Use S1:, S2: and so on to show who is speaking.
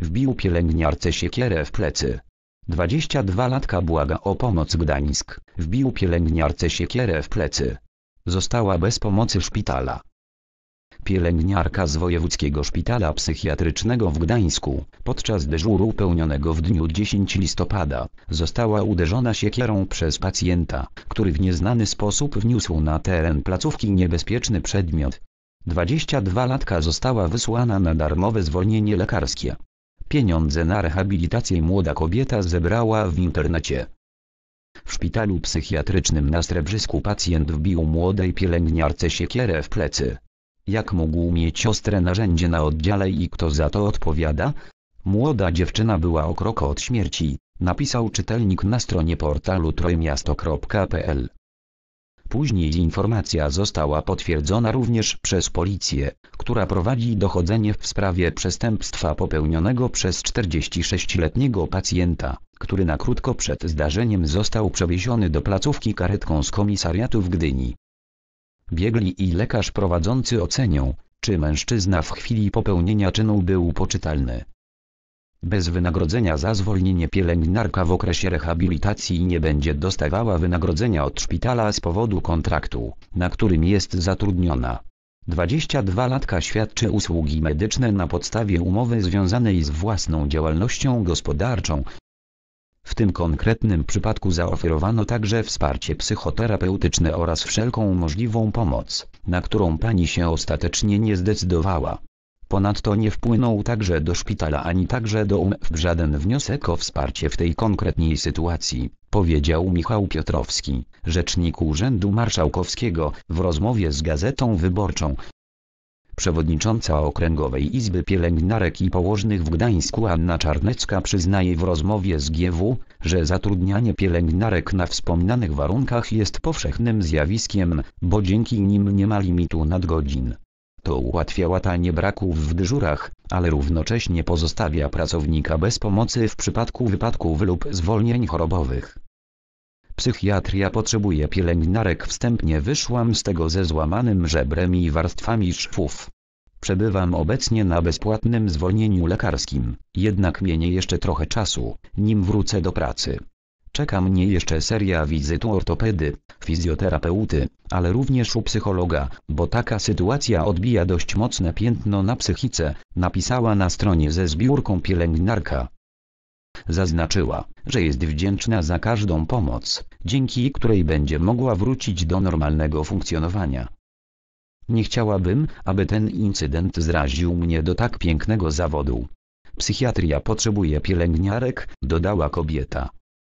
S1: Wbił pielęgniarce siekierę w plecy. 22-latka błaga o pomoc Gdańsk. Wbił pielęgniarce siekierę w plecy. Została bez pomocy szpitala. Pielęgniarka z Wojewódzkiego Szpitala Psychiatrycznego w Gdańsku, podczas dyżuru pełnionego w dniu 10 listopada, została uderzona siekierą przez pacjenta, który w nieznany sposób wniósł na teren placówki niebezpieczny przedmiot. 22-latka została wysłana na darmowe zwolnienie lekarskie. Pieniądze na rehabilitację młoda kobieta zebrała w internecie. W szpitalu psychiatrycznym na Srebrzysku pacjent wbił młodej pielęgniarce siekierę w plecy. Jak mógł mieć ostre narzędzie na oddziale i kto za to odpowiada? Młoda dziewczyna była o krok od śmierci, napisał czytelnik na stronie portalu trojmiasto.pl. Później informacja została potwierdzona również przez policję, która prowadzi dochodzenie w sprawie przestępstwa popełnionego przez 46-letniego pacjenta, który na krótko przed zdarzeniem został przewieziony do placówki karetką z komisariatu w Gdyni. Biegli i lekarz prowadzący ocenią, czy mężczyzna w chwili popełnienia czynu był poczytalny. Bez wynagrodzenia za zwolnienie pielęgniarka w okresie rehabilitacji nie będzie dostawała wynagrodzenia od szpitala z powodu kontraktu, na którym jest zatrudniona. 22-latka świadczy usługi medyczne na podstawie umowy związanej z własną działalnością gospodarczą. W tym konkretnym przypadku zaoferowano także wsparcie psychoterapeutyczne oraz wszelką możliwą pomoc, na którą pani się ostatecznie nie zdecydowała. Ponadto nie wpłynął także do szpitala ani także do UMF żaden wniosek o wsparcie w tej konkretnej sytuacji, powiedział Michał Piotrowski, rzecznik Urzędu Marszałkowskiego, w rozmowie z Gazetą Wyborczą. Przewodnicząca Okręgowej Izby Pielęgniarek i Położnych w Gdańsku Anna Czarnecka przyznaje w rozmowie z GW, że zatrudnianie pielęgniarek na wspomnianych warunkach jest powszechnym zjawiskiem, bo dzięki nim nie ma limitu nadgodzin. To ułatwia łatanie braków w dyżurach, ale równocześnie pozostawia pracownika bez pomocy w przypadku wypadków lub zwolnień chorobowych. Psychiatria potrzebuje pielęgniarek wstępnie wyszłam z tego ze złamanym żebrem i warstwami szwów. Przebywam obecnie na bezpłatnym zwolnieniu lekarskim, jednak minie jeszcze trochę czasu, nim wrócę do pracy. Czeka mnie jeszcze seria wizyt u ortopedy, fizjoterapeuty, ale również u psychologa, bo taka sytuacja odbija dość mocne piętno na psychice, napisała na stronie ze zbiórką pielęgniarka. Zaznaczyła, że jest wdzięczna za każdą pomoc, dzięki której będzie mogła wrócić do normalnego funkcjonowania. Nie chciałabym, aby ten incydent zraził mnie do tak pięknego zawodu. Psychiatria potrzebuje pielęgniarek, dodała kobieta.